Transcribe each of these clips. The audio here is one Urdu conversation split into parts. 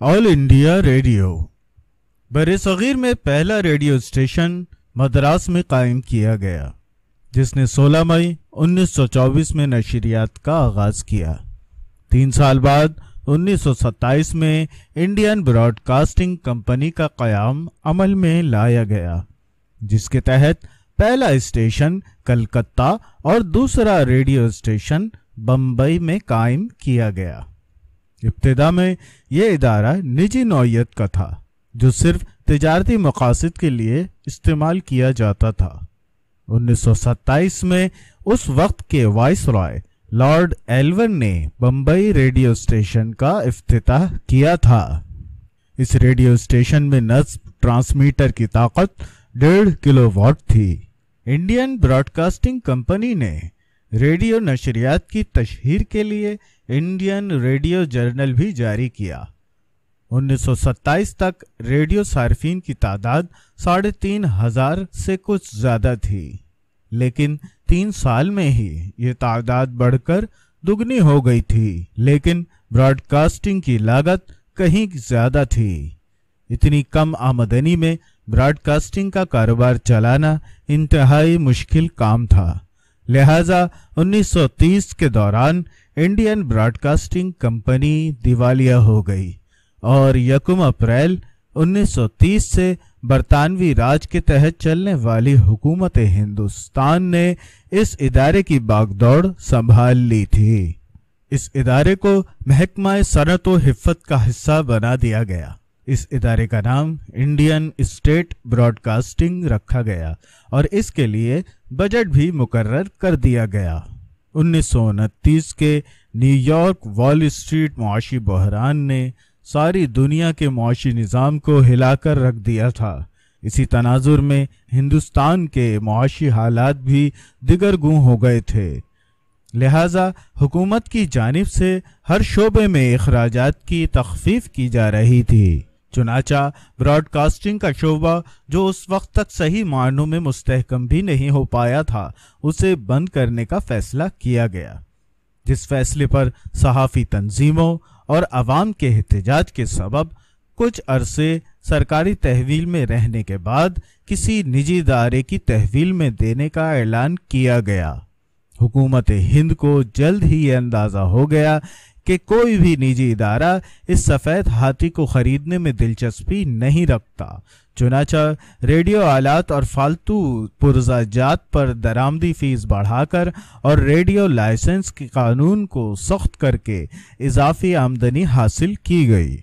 آل انڈیا ریڈیو۔ بر صغیر میں پہلا ریڈیو اسٹیشن مدراس میں قائم کیا گیا، جس نے سولہ مئی انیس سو چوبیس میں نشریات کا آغاز کیا۔ تین سال بعد انیس سو ستائیس میں انڈین براڈ کاسٹنگ کمپنی کا قیام عمل میں لایا گیا، جس کے تحت پہلا اسٹیشن کلکتہ اور دوسرا ریڈیو اسٹیشن بمبئی میں قائم کیا گیا۔ ابتدا میں یہ ادارہ نجی نوعیت کا تھا، جو صرف تجارتی مقاصد کے لیے استعمال کیا جاتا تھا۔ انیس سو ستائیس میں اس وقت کے وائس رائے لارڈ ایلون نے بمبئی ریڈیو اسٹیشن کا افتتاح کیا تھا۔ اس ریڈیو اسٹیشن میں نصب ٹرانسمیٹر کی طاقت ڈیڑھ کلو واٹ تھی۔ انڈین براڈ کاسٹنگ کمپنی نے ریڈیو نشریات کی تشہیر کے لیے انڈین ریڈیو جرنل بھی جاری کیا۔ انیس سو ستائیس تک ریڈیو صارفین کی تعداد ساڑھے تین ہزار سے کچھ زیادہ تھی، لیکن تین سال میں ہی یہ تعداد بڑھ کر دگنی ہو گئی تھی، لیکن براڈ کاسٹنگ کی لاگت کہیں زیادہ تھی۔ اتنی کم آمدنی میں براڈ کاسٹنگ کا کاروبار چلانا انتہائی مشکل کام تھا۔ لہذا انیس سو تیس کے دوران انڈین براڈ کاسٹنگ کمپنی دیوالیہ ہو گئی اور یکم اپریل انیس سو تیس سے برطانوی راج کے تحت چلنے والی حکومت ہندوستان نے اس ادارے کی باغ دوڑ سنبھال لی تھی۔ اس ادارے کو محکمہ صنعت و حفت کا حصہ بنا دیا گیا۔ اس ادارے کا نام انڈین اسٹیٹ براڈ کاسٹنگ رکھا گیا اور اس کے لیے بجٹ بھی مقرر کر دیا گیا۔ انیس سو انتیس کے نیو یارک وال اسٹریٹ معاشی بحران نے ساری دنیا کے معاشی نظام کو ہلا کر رکھ دیا تھا۔ اسی تناظر میں ہندوستان کے معاشی حالات بھی دیگر گوں ہو گئے تھے۔ لہذا حکومت کی جانب سے ہر شعبے میں اخراجات کی تخفیف کی جا رہی تھی۔ چنانچہ براڈ کاسٹنگ کا شعبہ جو اس وقت تک صحیح معنوں میں مستحکم بھی نہیں ہو پایا تھا، اسے بند کرنے کا فیصلہ کیا گیا، جس فیصلے پر صحافی تنظیموں اور عوام کے احتجاج کے سبب کچھ عرصے سرکاری تحویل میں رہنے کے بعد کسی نجی ادارے کی تحویل میں دینے کا اعلان کیا گیا۔ حکومت ہند کو جلد ہی یہ اندازہ ہو گیا کہ کوئی بھی نجی ادارہ اس سفید ہاتھی کو خریدنے میں دلچسپی نہیں رکھتا۔ چنانچہ ریڈیو آلات اور فالتو پرزا جات پر درامدی فیس بڑھا کر اور ریڈیو لائسنس کے قانون کو سخت کر کے اضافی آمدنی حاصل کی گئی۔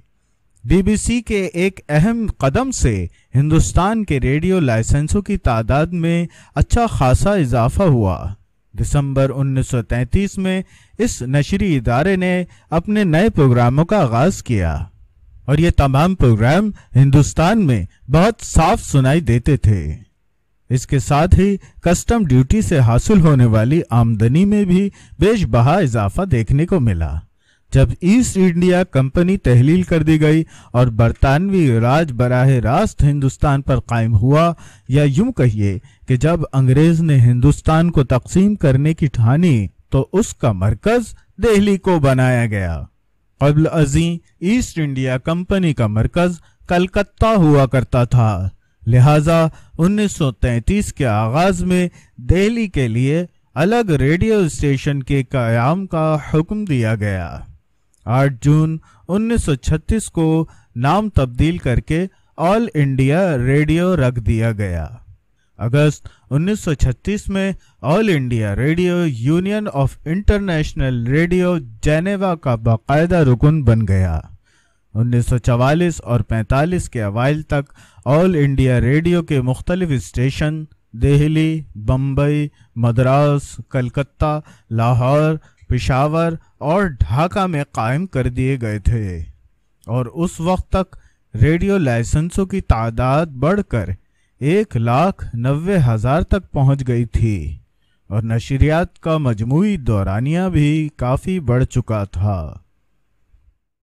بی بی سی کے ایک اہم قدم سے ہندوستان کے ریڈیو لائسنسوں کی تعداد میں اچھا خاصا اضافہ ہوا۔ دسمبر انیس سو تینتیس میں اس نشری ادارے نے اپنے نئے پروگراموں کا آغاز کیا۔ اور یہ تمام پروگرام ہندوستان میں بہت صاف سنائی دیتے تھے۔ اس کے ساتھ ہی کسٹم ڈیوٹی سے حاصل ہونے والی آمدنی میں بھی بیش بہا اضافہ دیکھنے کو ملا۔ جب ایسٹ انڈیا کمپنی تحلیل کر دی گئی اور برطانوی راج براہ راست ہندوستان پر قائم ہوا، یا یوں کہیے کہ جب انگریز نے ہندوستان کو تقسیم کرنے کی ٹھانی تو اس کا مرکز دہلی کو بنایا گیا۔ قبل ازیں ایسٹ انڈیا کمپنی کا مرکز کلکتہ ہوا کرتا تھا۔ لہذا انیس سو تینتیس کے آغاز میں دہلی کے لیے الگ ریڈیو اسٹیشن کے قیام کا حکم دیا گیا۔ آٹھ جون انیس سو چھتیس کو نام تبدیل کر کے آل انڈیا ریڈیو رکھ دیا گیا۔ اگست انیس سو چھتیس میں all India radio union of international radio Geneva کا باقاعدہ رکن بن گیا۔ انیس سو چوالیس اور پینتالیس کے اوائل تک آل انڈیا ریڈیو کے مختلف اسٹیشن دہلی، بمبئی، مدراس، کلکتہ، لاہور پشاور اور ڈھاکہ میں قائم کر دیے گئے تھے۔ اور اس وقت تک ریڈیو لائسنسوں کی تعداد بڑھ کر ایک لاکھ نوے ہزار تک پہنچ گئی تھی۔ اور نشریات کا مجموعی دورانیہ بھی کافی بڑھ چکا تھا۔